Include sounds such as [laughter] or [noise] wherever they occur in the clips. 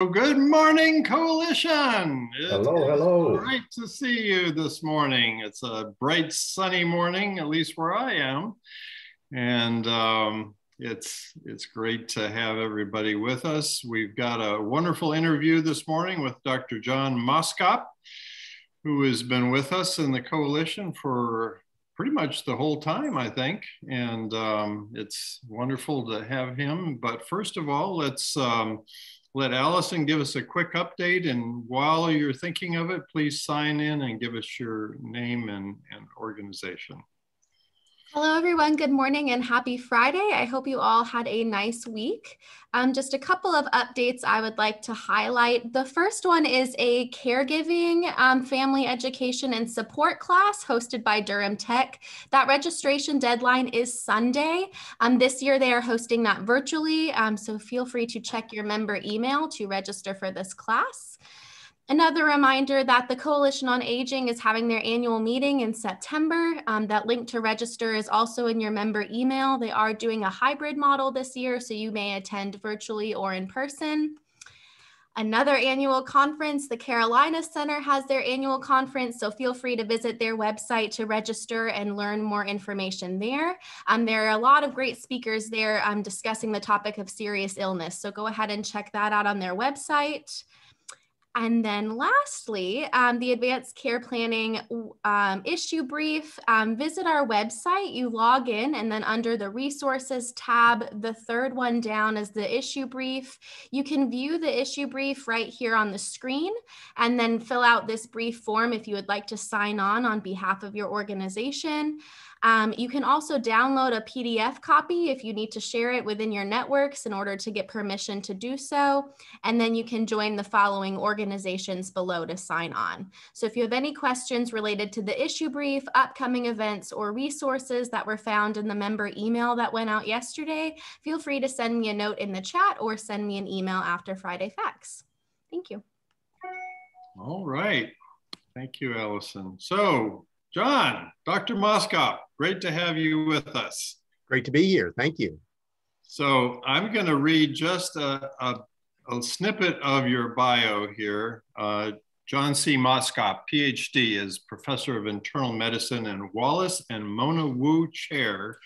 Good morning, Coalition. Hello, hello. Great to see you this morning. It's a bright, sunny morning, at least where I am, and um, it's it's great to have everybody with us. We've got a wonderful interview this morning with Dr. John Moskop, who has been with us in the coalition for pretty much the whole time, I think, and um, it's wonderful to have him. But first of all, let's. Um, let Allison give us a quick update. And while you're thinking of it, please sign in and give us your name and, and organization. Hello, everyone. Good morning and happy Friday. I hope you all had a nice week. Um, just a couple of updates I would like to highlight. The first one is a caregiving, um, family education, and support class hosted by Durham Tech. That registration deadline is Sunday. Um, this year, they are hosting that virtually, um, so feel free to check your member email to register for this class. Another reminder that the Coalition on Aging is having their annual meeting in September. Um, that link to register is also in your member email. They are doing a hybrid model this year, so you may attend virtually or in person. Another annual conference, the Carolina Center has their annual conference, so feel free to visit their website to register and learn more information there. Um, there are a lot of great speakers there um, discussing the topic of serious illness, so go ahead and check that out on their website. And then lastly, um, the advanced care planning um, issue brief. Um, visit our website, you log in, and then under the resources tab, the third one down is the issue brief. You can view the issue brief right here on the screen and then fill out this brief form if you would like to sign on on behalf of your organization. Um, you can also download a PDF copy if you need to share it within your networks in order to get permission to do so. And then you can join the following organizations below to sign on. So if you have any questions related to the issue brief, upcoming events, or resources that were found in the member email that went out yesterday, feel free to send me a note in the chat or send me an email after Friday Facts. Thank you. All right. Thank you, Allison. So John, Dr. Moskop, great to have you with us. Great to be here. Thank you. So I'm going to read just a, a, a, snippet of your bio here. Uh, John C. Moskop, PhD, is professor of internal medicine and Wallace and Mona Wu Chair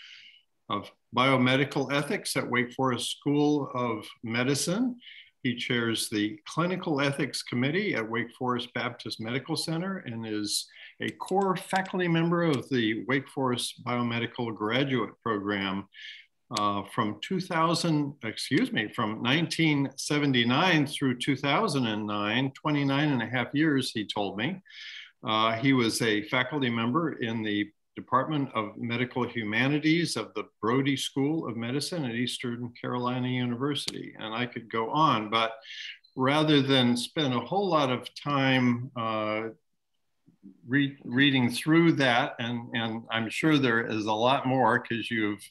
of Biomedical Ethics at Wake Forest School of Medicine. He chairs the Clinical Ethics Committee at Wake Forest Baptist Medical Center and is a core faculty member of the Wake Forest Biomedical Graduate Program uh, from 2000, excuse me, from 1979 through 2009, 29 and a half years, he told me. Uh, he was a faculty member in the Department of Medical Humanities of the Brody School of Medicine at Eastern Carolina University. And I could go on, but rather than spend a whole lot of time uh, re reading through that, and, and I'm sure there is a lot more because you've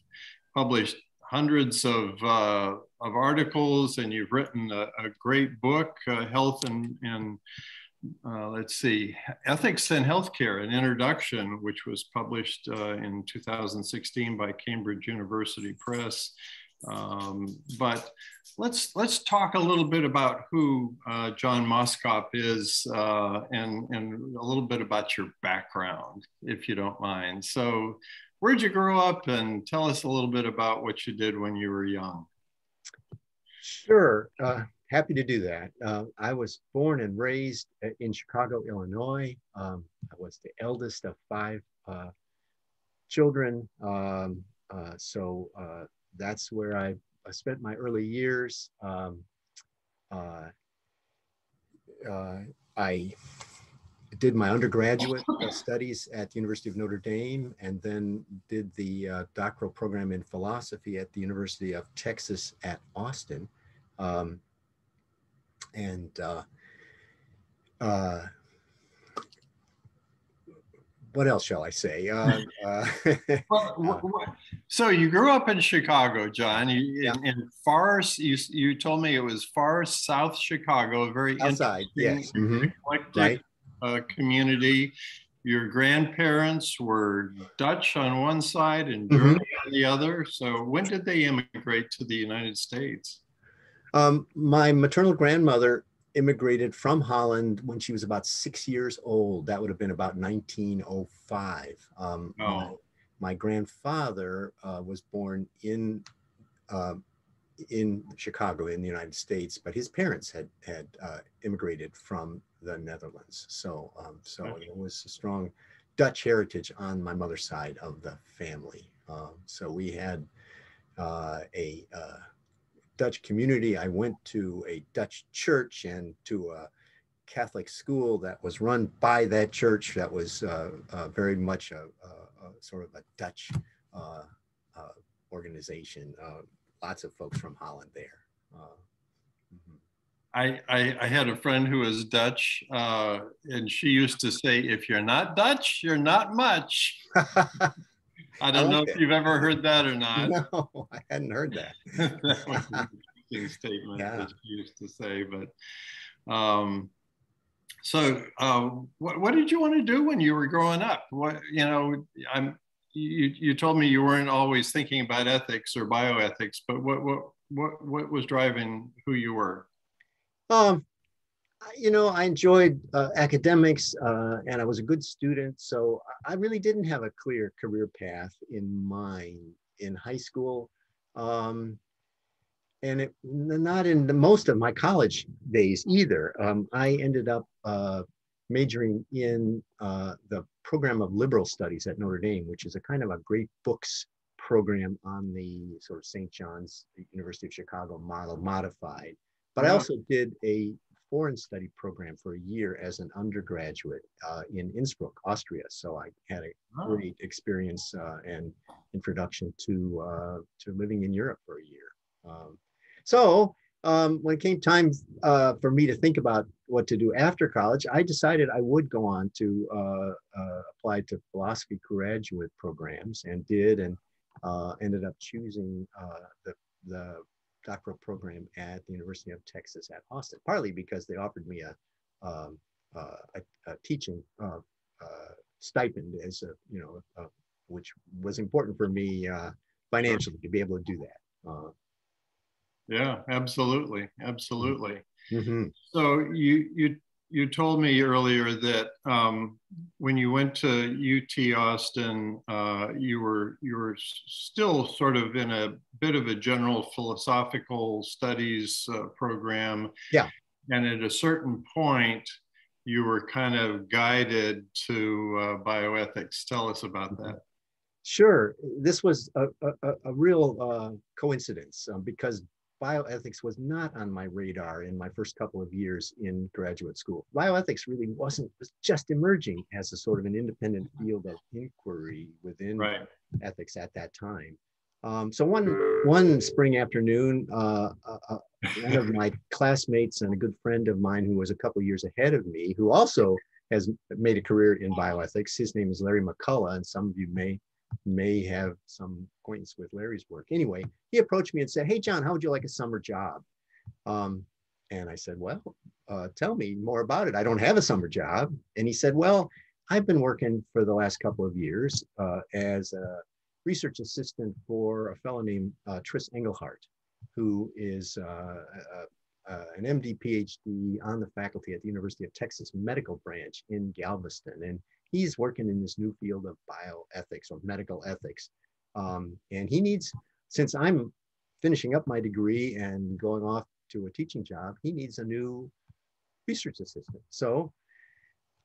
published hundreds of, uh, of articles and you've written a, a great book, uh, Health and, and uh, let's see, Ethics and Healthcare, an introduction, which was published uh, in 2016 by Cambridge University Press. Um, but let's let's talk a little bit about who uh, John Moskop is uh, and and a little bit about your background, if you don't mind. So, where'd you grow up, and tell us a little bit about what you did when you were young. Sure, uh, happy to do that. Uh, I was born and raised uh, in Chicago, Illinois. Um, I was the eldest of five uh, children, um, so that's where I, I, spent my early years. Um, uh, uh, I did my undergraduate uh, [laughs] studies at the University of Notre Dame and then did the uh, doctoral program in philosophy at the University of Texas at Austin. Um, and uh, uh, what else shall I say? Uh, [laughs] uh, well, [laughs] so you grew up in Chicago, John. You, yeah. in, in, far, you, you told me it was far south Chicago, very outside, yes, mm-hmm. right. uh, community. Your grandparents were Dutch on one side and mm-hmm. German mm-hmm. on the other. So when did they immigrate to the United States? Um, my maternal grandmother immigrated from Holland when she was about six years old. That would have been about 1905. Um, Oh. my, my grandfather uh, was born in uh, in Chicago in the United States, but his parents had had uh, immigrated from the Netherlands. So um, so Okay. it was a strong Dutch heritage on my mother's side of the family. Um, so we had uh, a uh, Dutch community. I went to a Dutch church and to a Catholic school that was run by that church. That was uh, uh, very much a, a, a sort of a Dutch uh, uh, organization. Uh, lots of folks from Holland there. Uh, mhm. I, I, I had a friend who was Dutch, uh, and she used to say, if you're not Dutch, you're not much. [laughs] I don't like know that. if you've ever heard that or not. [laughs] no, I hadn't heard that. [laughs] that was an interesting statement Yeah. that she used to say. But um, so, uh, what, what did you want to do when you were growing up? What you know, I'm you you told me you weren't always thinking about ethics or bioethics, but what what what what was driving who you were? Um, I- you know, I enjoyed uh, academics uh, and I was a good student. So I really didn't have a clear career path in mind in high school. Um, and it, not in the most of my college days either. Um, I ended up uh, majoring in uh, the program of liberal studies at Notre Dame, which is a kind of a great books program on the sort of St. John's University of Chicago model modified. But I also did a foreign study program for a year as an undergraduate uh, in Innsbruck, Austria. So I had a Oh, great experience uh, and introduction to uh, to living in Europe for a year. Um, so um, when it came time uh, for me to think about what to do after college, I decided I would go on to uh, uh, apply to philosophy graduate programs and did, and uh, ended up choosing uh, the the doctoral program at the University of Texas at Austin, partly because they offered me a um, uh, a, a teaching uh, uh, stipend as a you know uh, which was important for me uh, financially to be able to do that. Uh, yeah, absolutely, absolutely. mhm. So you you you told me earlier that um, when you went to UT Austin, uh, you were you were still sort of in a bit of a general philosophical studies uh, program. Yeah. And at a certain point, you were kind of guided to uh, bioethics. Tell us about that. Sure, this was a, a, a- real uh, coincidence um, because bioethics was not on my radar in my first couple of years in graduate school. Bioethics really wasn't, was just emerging as a sort of an independent field of inquiry within Right. ethics at that time. Um, so one one spring afternoon, uh, uh, uh, one of my classmates and a good friend of mine who was a couple years ahead of me, who also has made a career in bioethics. His name is Larry McCullough, and some of you may may have some acquaintance with Larry's work. Anyway, he approached me and said, "Hey, John, how would you like a summer job?" Um, and I said, "Well, uh, tell me more about it. I don't have a summer job." And he said, "Well, I've been working for the last couple of years uh, as a research assistant for a fellow named uh, Tris Engelhardt, who is uh, an MD PhD on the faculty at the University of Texas Medical Branch in Galveston. And he's working in this new field of bioethics or medical ethics. Um, and he needs, since I'm finishing up my degree and going off to a teaching job, he needs a new research assistant. So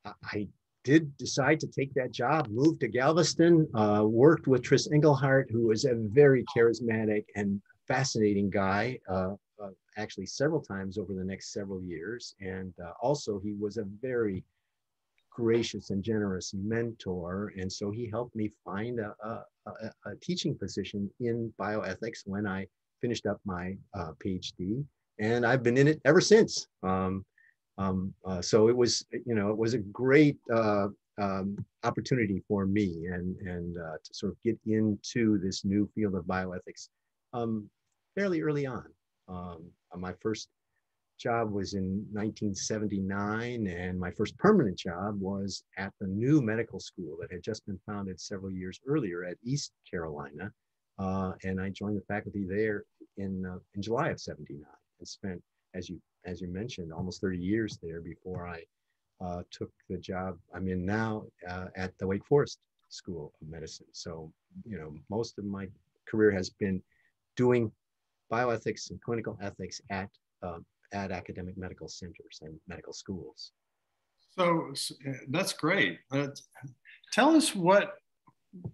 I- did decide to take that job, moved to Galveston, uh, worked with Tris Engelhardt, who was a very charismatic and fascinating guy, uh, uh, actually several times over the next several years. And uh, also, he was a very gracious and generous mentor. And so he helped me find a, a, a, teaching position in bioethics when I finished up my uh, PhD. And I've been in it ever since. Um, um, uh, so it was, you know, it was a great uh, um, opportunity for me and, and uh, to sort of get into this new field of bioethics um, fairly early on. Um, my first job was in 1979, and my first permanent job was at the new medical school that had just been founded several years earlier at East Carolina. Uh, and I joined the faculty there in, uh, in July of 79. and spent, as you as you mentioned, almost 30 years there before I uh, took the job I'm in now uh, at the Wake Forest School of Medicine. So, you know, most of my career has been doing bioethics and clinical ethics at uh, at academic medical centers and medical schools. So that's great. Uh, tell us what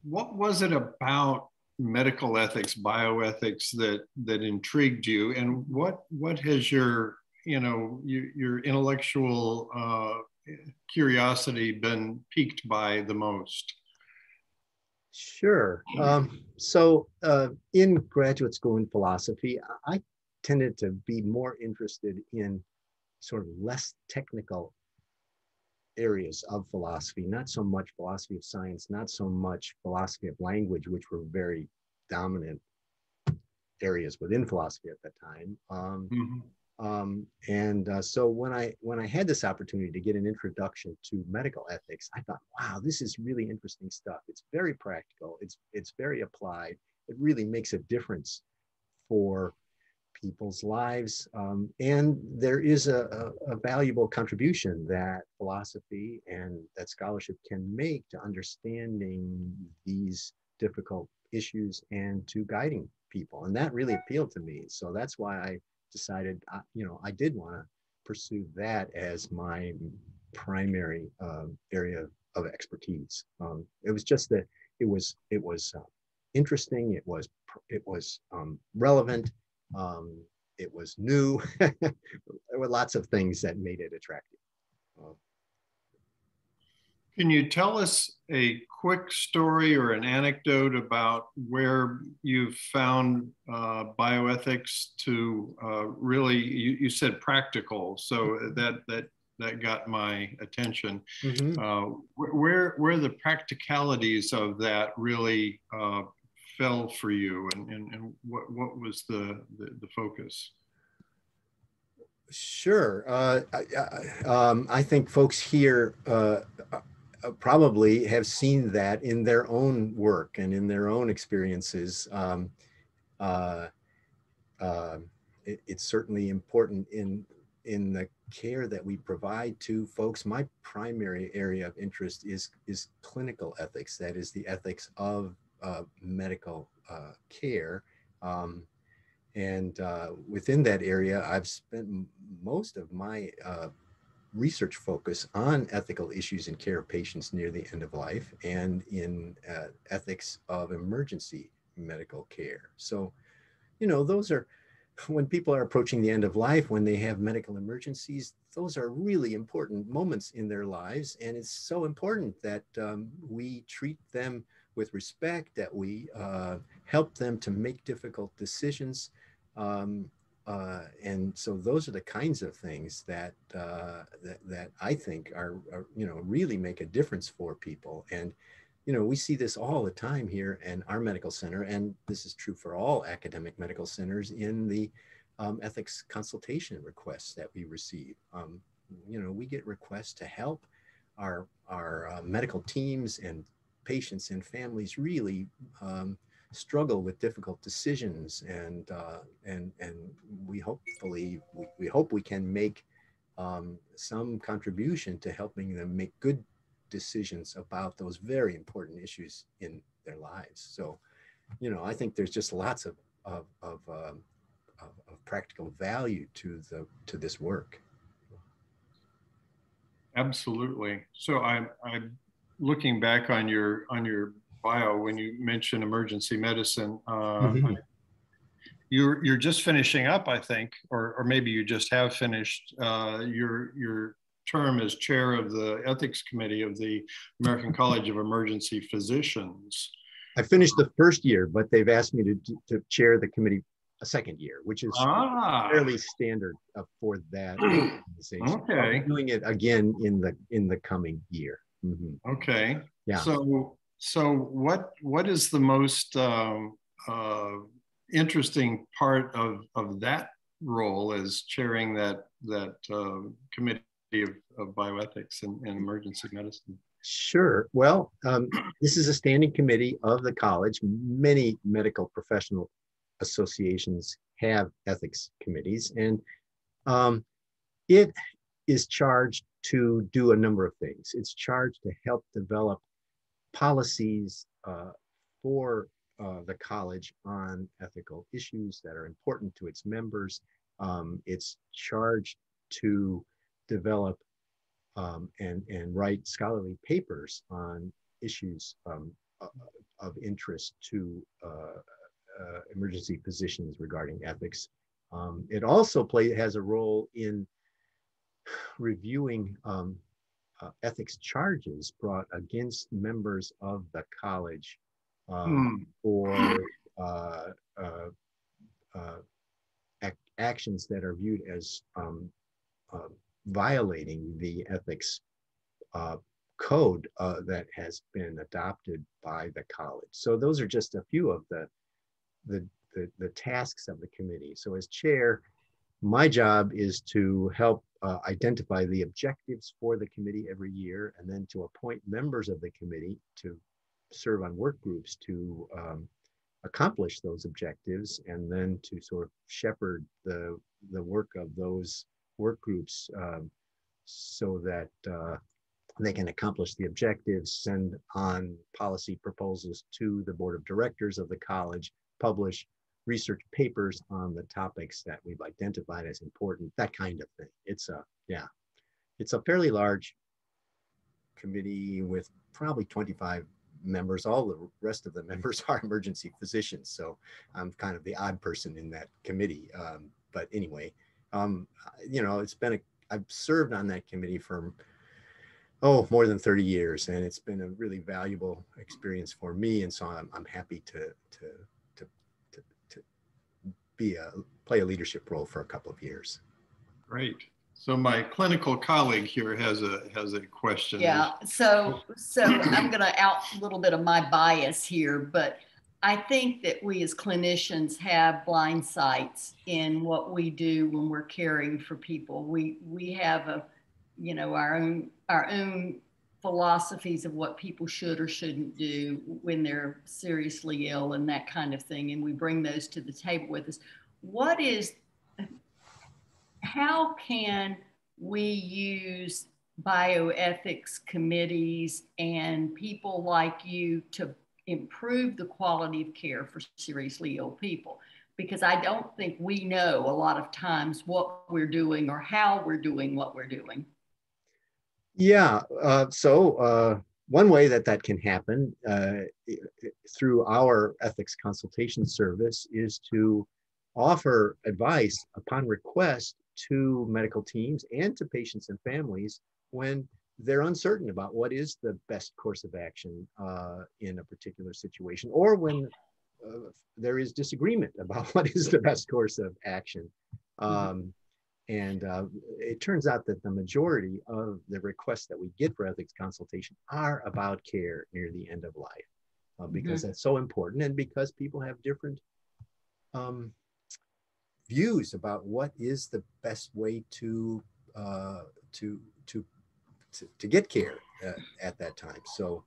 what was it about medical ethics, bioethics that that intrigued you, and what what has your you know your, your intellectual uh, curiosity been piqued by the most? Sure. Um, so uh, in graduate school in philosophy, I tended to be more interested in sort of less technical areas of philosophy, not so much philosophy of science, not so much philosophy of language, which were very dominant areas within philosophy at that time. Um, mm-hmm. Um, and uh, so when I when I had this opportunity to get an introduction to medical ethics, I thought, wow, this is really interesting stuff. It's very practical. It's it's very applied. It really makes a difference for people's lives. Um, and there is a, a, a, valuable contribution that philosophy and that scholarship can make to understanding these difficult issues and to guiding people. And that really appealed to me. So that's why I decided, uh, you know, I did want to pursue that as my primary um, area of expertise. Um, it was just that it was it was uh, interesting. It was it was um, relevant. Um, it was new. [laughs] there were lots of things that made it attractive. Uh, can you tell us a quick story or an anecdote about where you've found uh, bioethics to uh, really, you, you, said practical, so that, that, that got my attention. Mm-hmm. Uh, where, where the practicalities of that really uh, fell for you and, and, and what, what was the, the, the focus? Sure. Uh, I, um, I, think folks here uh, uh, probably have seen that in their own work and in their own experiences. Um, uh, uh, it, it's certainly important in in the care that we provide to folks. My primary area of interest is is clinical ethics. That is the ethics of uh, medical uh, care. Um, and uh, within that area, I've spent most of my research focus on ethical issues in care of patients near the end of life and in uh, ethics of emergency medical care. So, you know, those are when people are approaching the end of life, when they have medical emergencies, those are really important moments in their lives. And it's so important that um, we treat them with respect, that we uh, help them to make difficult decisions. Um, uh, and so those are the kinds of things that, uh, that, that I think are, are, you know, really make a difference for people. And, you know, we see this all the time here in our medical center, and this is true for all academic medical centers in the um, ethics consultation requests that we receive. Um, you know, we get requests to help our, our uh, medical teams and patients and families really um, struggle with difficult decisions and uh, and and we hopefully we, we hope we can make um, some contribution to helping them make good decisions about those very important issues in their lives. So you know i think there's just lots of of of, um, of, of practical value to the to this work. Absolutely. So i'm i'm looking back on your on your bio when you mentioned emergency medicine. Uh, mm-hmm. You're you're just finishing up, I think, or or maybe you just have finished uh, your your term as chair of the ethics committee of the American [laughs] College of Emergency Physicians. I finished the first year, but they've asked me to to chair the committee a second year, which is ah. fairly standard uh, for that [clears throat] organization. Okay, I'm doing it again in the in the coming year. Mm-hmm. Okay. Yeah. So so what what is the most um, uh, interesting part of, of that role as chairing that that uh, committee of, of bioethics and, and, emergency medicine? Sure. Well, um, this is a standing committee of the college. Many medical professional associations have ethics committees, and um, it is charged to do a number of things. It's charged to help develop policies uh, for uh, the college on ethical issues that are important to its members. Um, it's charged to develop um, and, and write scholarly papers on issues um, of interest to uh, uh, emergency physicians regarding ethics. Um, it also play, has a role in reviewing um, uh, ethics charges brought against members of the college um, mm. for uh, uh, uh, ac actions that are viewed as um, uh, violating the ethics code that has been adopted by the college. So those are just a few of the, the, the, the tasks of the committee. So as chair, my job is to help uh, identify the objectives for the committee every year and then to appoint members of the committee to serve on work groups to um, accomplish those objectives and then to sort of shepherd the, the work of those work groups um, so that uh, they can accomplish the objectives, send on policy proposals to the board of directors of the college, publish research papers on the topics that we've identified as important, that kind of thing. It's a, yeah, it's a fairly large committee with probably 25 members. All the rest of the [laughs] members are emergency physicians. So I'm kind of the odd person in that committee. Um, but anyway, um, you know, it's been a, I've served on that committee for, oh, more than 30 years. And it's been a really valuable experience for me. And so I'm, I'm happy to, to be a play a leadership role for a couple of years. Great. So my clinical colleague here has a has a question. Yeah. So so I'm going to out a little bit of my bias here, but I think that we as clinicians have blind sights in what we do when we're caring for people. We we have a you know our own our own philosophies of what people should or shouldn't do when they're seriously ill and that kind of thing. And we bring those to the table with us. What is, how can we use bioethics committees and people like you to improve the quality of care for seriously ill people? Because I don't think we know a lot of times what we're doing or how we're doing what we're doing. Yeah. Uh, so uh, one way that that can happen uh, through our ethics consultation service is to offer advice upon request to medical teams and to patients and families when they're uncertain about what is the best course of action uh, in a particular situation or when uh, there is disagreement about [laughs] what is the best course of action. Mm-hmm. Um, and uh, it turns out that the majority of the requests that we get for ethics consultation are about care near the end of life uh, because mm-hmm. that's so important and because people have different um, views about what is the best way to uh, to, to to to get care uh, at that time. So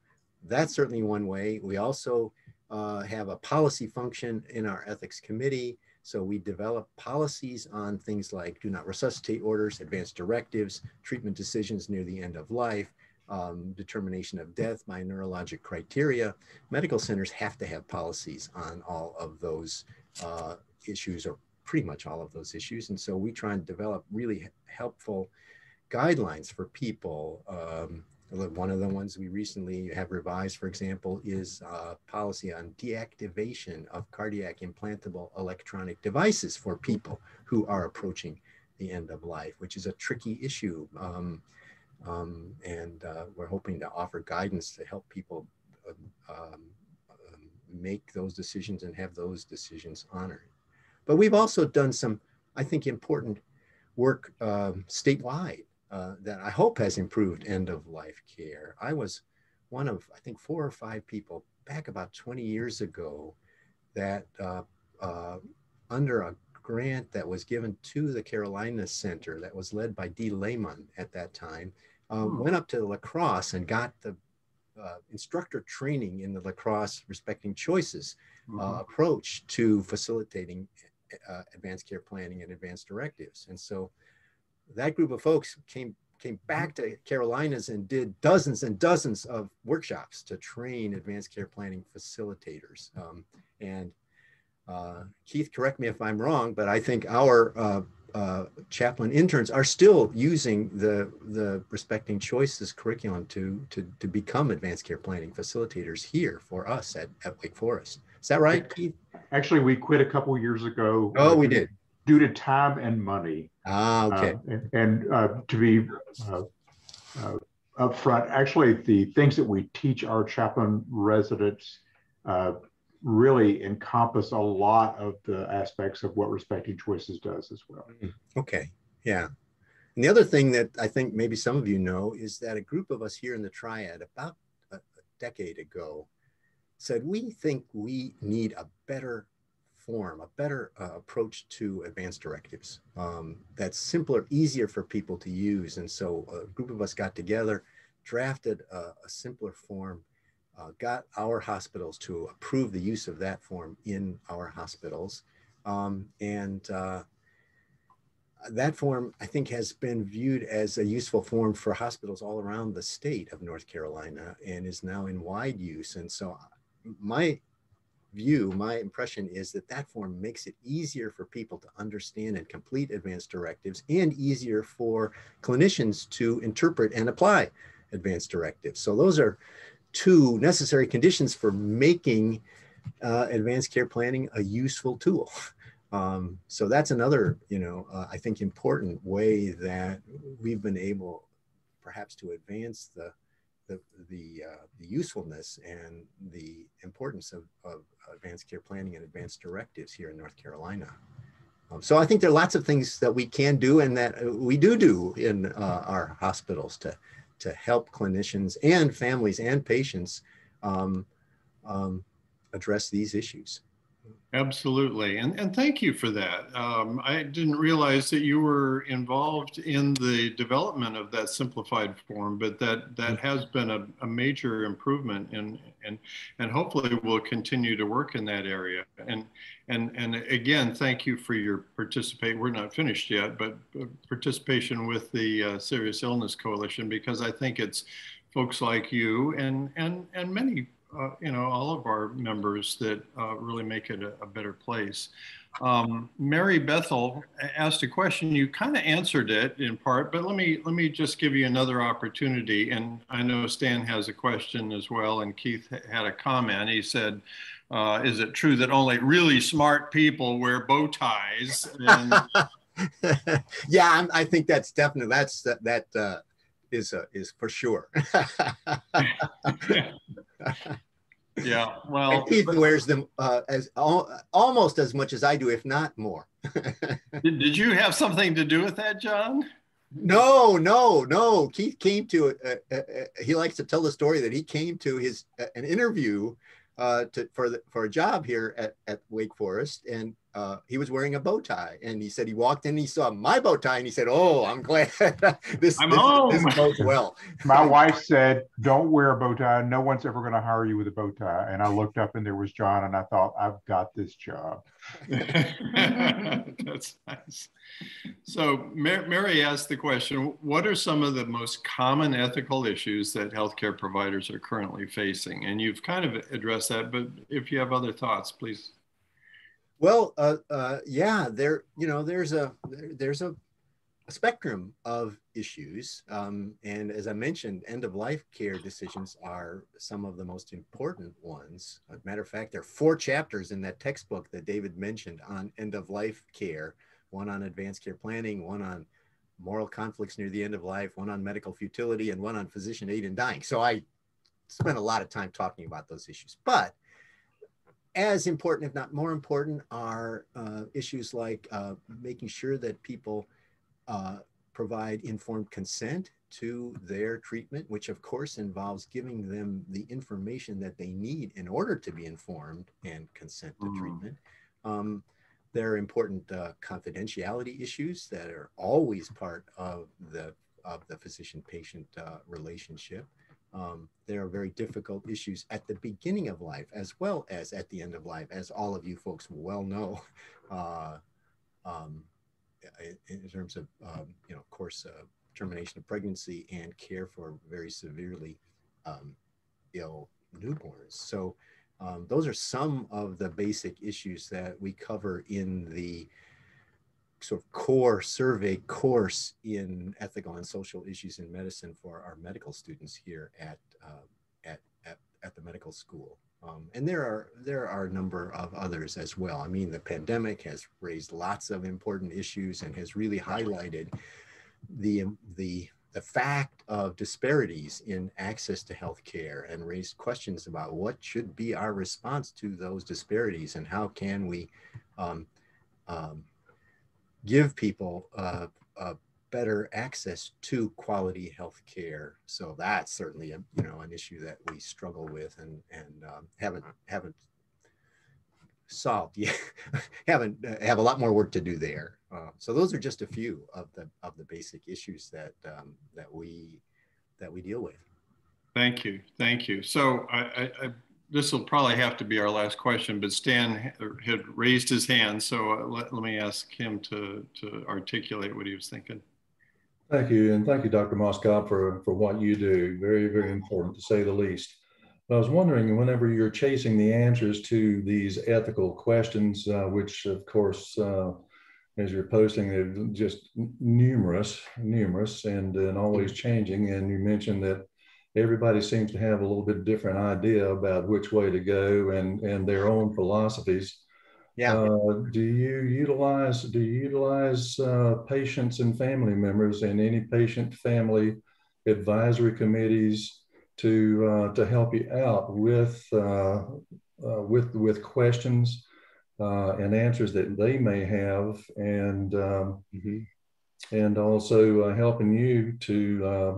that's certainly one way. We also uh, have a policy function in our ethics committee so we develop policies on things like do not resuscitate orders, advanced directives, treatment decisions near the end of life, um, determination of death by neurologic criteria. Medical centers have to have policies on all of those uh, issues or pretty much all of those issues. And so we try and develop really helpful guidelines for people um, one of the ones we recently have revised, for example, is a policy on deactivation of cardiac implantable electronic devices for people who are approaching the end of life, which is a tricky issue. Um, um, and uh, we're hoping to offer guidance to help people uh, make those decisions and have those decisions honored. But we've also done some, I think, important work uh, statewide uh, that I hope has improved end of life care. I was one of, I think, four or five people back about 20 years ago that uh, uh, under a grant that was given to the Carolina Center that was led by Dee Lehman at that time, uh, hmm. went up to La Crosse and got the uh, instructor training in the La Crosse respecting choice mm-hmm. approach to facilitating uh, advanced care planning and advanced directives. And so that group of folks came came back to Carolinas and did dozens and dozens of workshops to train advanced care planning facilitators. Um, and uh, Keith, correct me if I'm wrong, but I think our uh, uh, chaplain interns are still using the the respecting choices curriculum to to to become advanced care planning facilitators here for us at, at Wake Forest. Is that right, Keith? Actually, we quit a couple years ago. Oh, we did due to time and money. Ah, okay. Uh, and, and uh, to be uh, uh, upfront, actually, the things that we teach our chaplain residents uh, really encompass a lot of the aspects of what Respecting Choices does as well. Mm, okay, yeah. And the other thing that I think maybe some of you know is that a group of us here in the Triad about a, a decade ago said we think we need a better form, a better uh, approach to advanced directives um, that's simpler, easier for people to use. And so a group of us got together, drafted a, a simpler form, uh, got our hospitals to approve the use of that form in our hospitals. Um, and uh, that form, I think, has been viewed as a useful form for hospitals all around the state of North Carolina and is now in wide use. And so my view, my impression is that that form makes it easier for people to understand and complete advanced directives and easier for clinicians to interpret and apply advanced directives. So those are two necessary conditions for making uh, advanced care planning a useful tool. Um, so that's another, you know, uh, I think important way that we've been able perhaps to advance the the the, uh, the usefulness and the importance of, of advanced care planning and advanced directives here in North Carolina. Um, so I think there are lots of things that we can do and that uh, we do do in uh, our hospitals to to help clinicians and families and patients um, um, address these issues. Absolutely. And, and thank you for that. Um, I didn't realize that you were involved in the development of that simplified form, but that, that mm-hmm. has been a, a major improvement and, and, and hopefully we'll continue to work in that area. And, and, and again, thank you for your participate. We're not finished yet, but participation with the uh, Serious Illness Coalition, because I think it's folks like you and, and, and many uh, you know, all of our members that uh, really make it a, a better place. Um, Mary Bethel asked a question. You kind of answered it in part, but let me let me just give you another opportunity. And I know Stan has a question as well, and Keith had a comment. He said, uh, "Is it true that only really smart people wear bow ties?" And, [laughs] yeah, I think that's definitely that's that that uh, is uh, is for sure. [laughs] [laughs] [laughs] yeah, well, and Keith wears them uh, as al- almost as much as I do, if not more. [laughs] did, did you have something to do with that, John? No, no, no. Keith came to. Uh, uh, uh he likes to tell the story that he came to his uh, an interview uh, to for the, for a job here at, at Wake Forest, and uh, he was wearing a bow tie. And he said he walked in, he saw my bow tie, and he said, "Oh, I'm glad [laughs] this I'm this, this goes [laughs] well." [laughs] my wife said, "Don't wear a bow tie. No one's ever going to hire you with a bow tie." And I looked up, and there was John, and I thought, "I've got this job." That's nice. So Mary asked the question, what are some of the most common ethical issues that healthcare providers are currently facing? And you've kind of addressed that, but if you have other thoughts, please. Well, uh, uh, yeah, there, you know, there's a, there, there's a, a, spectrum of issues. Um, and as I mentioned, end of life care decisions are some of the most important ones. As a matter of fact, there are four chapters in that textbook that David mentioned on end of life care one on advanced care planning, one on moral conflicts near the end of life, one on medical futility, and one on physician aid in dying. So I spent a lot of time talking about those issues. But as important, if not more important, are uh, issues like uh, making sure that people uh, provide informed consent to their treatment, which of course involves giving them the information that they need in order to be informed and consent to mm. treatment. Um, there are important uh, confidentiality issues that are always part of the of the physician-patient uh, relationship. Um, there are very difficult issues at the beginning of life as well as at the end of life, as all of you folks well know, [laughs] uh, um, in, terms of, um, you know, of course, uh, termination of pregnancy and care for very severely um, ill newborns. So um, those are some of the basic issues that we cover in the sort of core survey course in ethical and social issues in medicine for our medical students here at uh, at, at, at the medical school. Um, and there are there are a number of others as well. I mean, the pandemic has raised lots of important issues and has really highlighted the the the fact of disparities in access to health care and raised questions about what should be our response to those disparities and how can we um, um, give people uh, better access to quality health care. So that's certainly a, you know an issue that we struggle with and and um, haven't haven't solved [laughs] yet. haven't uh, have a lot more work to do there. Uh, so those are just a few of the of the basic issues that um, that we that we deal with. Thank you, thank you. So I, I, this will probably have to be our last question, but Stan had raised his hand, so uh, let, let me ask him to to articulate what he was thinking. Thank you, and thank you, Dr. Moskop, for for what you do. Very, very important to say the least. I was wondering, whenever you're chasing the answers to these ethical questions, uh, which of course uh, as you're posting, they're just numerous, numerous, and and always mm-hmm. changing. And you mentioned that everybody seems to have a little bit different idea about which way to go and and their own philosophies. Yeah. Uh, do you utilize do you utilize uh, patients and family members and any patient family advisory committees to uh, to help you out with uh, uh, with with questions uh, and answers that they may have, and um, mm-hmm. and also uh, helping you to, uh,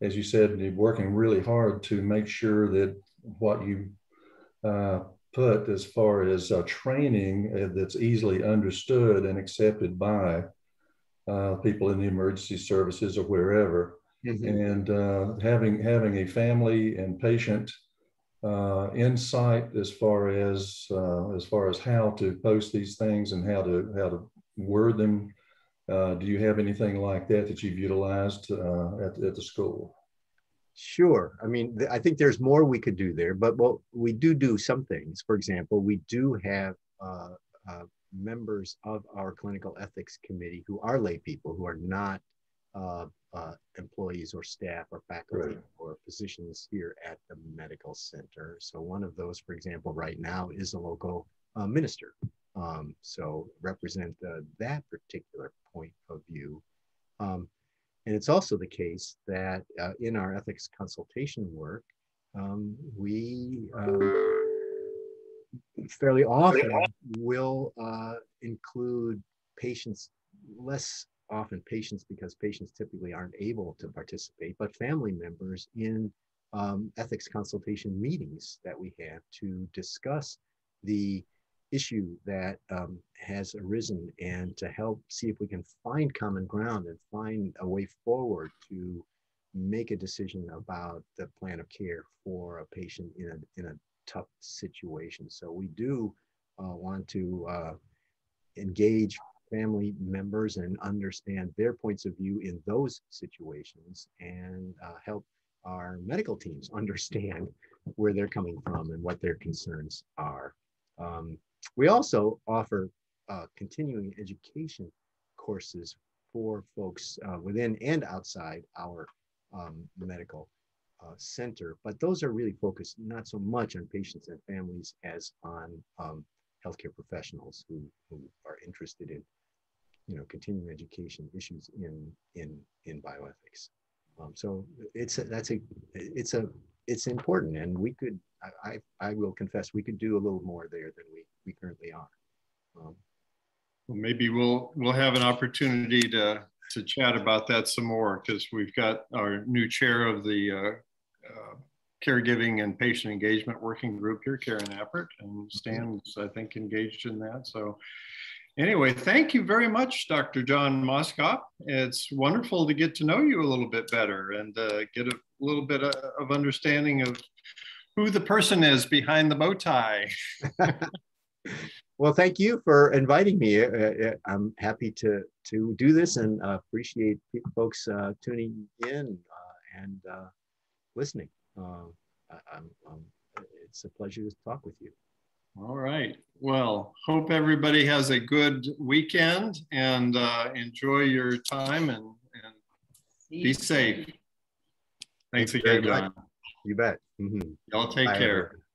as you said, working really hard to make sure that what you uh, put as far as uh, training uh, that's easily understood and accepted by people in the emergency services or wherever. Mm-hmm. And having having a family and patient uh, insight as far as uh, as far as how to post these things and how to how to word them. Uh, do you have anything like that that you've utilized uh, at, at the school? Sure. I mean, th- I think there's more we could do there, but well, we do do some things. For example, we do have uh, uh, members of our clinical ethics committee who are lay people who are not uh, uh, employees or staff or faculty right. or physicians here at the medical center. So one of those, for example, right now is a local uh, minister. Um, so represent uh, that particular point of view. Um, and it's also the case that uh, in our ethics consultation work, um, we um, fairly often will uh, include patients less often patients because patients typically aren't able to participate, but family members in um, ethics consultation meetings that we have to discuss the issue that um, has arisen and to help see if we can find common ground and find a way forward to make a decision about the plan of care for a patient in a, in a tough situation. So we do uh, want to uh, engage family members and understand their points of view in those situations and uh, help our medical teams [laughs] understand where they're coming from and what their concerns are. Um, we also offer uh, continuing education courses for folks uh, within and outside our um, medical uh, center, but those are really focused not so much on patients and families as on um, healthcare professionals who, who are interested in you know continuing education issues in in in bioethics. Um, so it's a, that's a it's a it's important, and we could I, I, I will confess we could do a little more there than we we currently are. Um, well, maybe we'll we'll have an opportunity to to chat about that some more because we've got our new chair of the uh, uh, caregiving and patient engagement working group here, Karen Appert, and Stan's I think engaged in that. So anyway, thank you very much, Dr. John Moskop. It's wonderful to get to know you a little bit better and uh, get a little bit of understanding of who the person is behind the bow tie. [laughs] well, thank you for inviting me. Uh, uh, I'm happy to to do this and uh, appreciate folks uh, tuning in uh, and uh, listening. I'm, I'm, it's a pleasure to talk with you. All right. Well, hope everybody has a good weekend and uh, enjoy your time and, and be safe. Thanks again, John. You bet. Mm -hmm. Y'all take Bye, care. Everyone.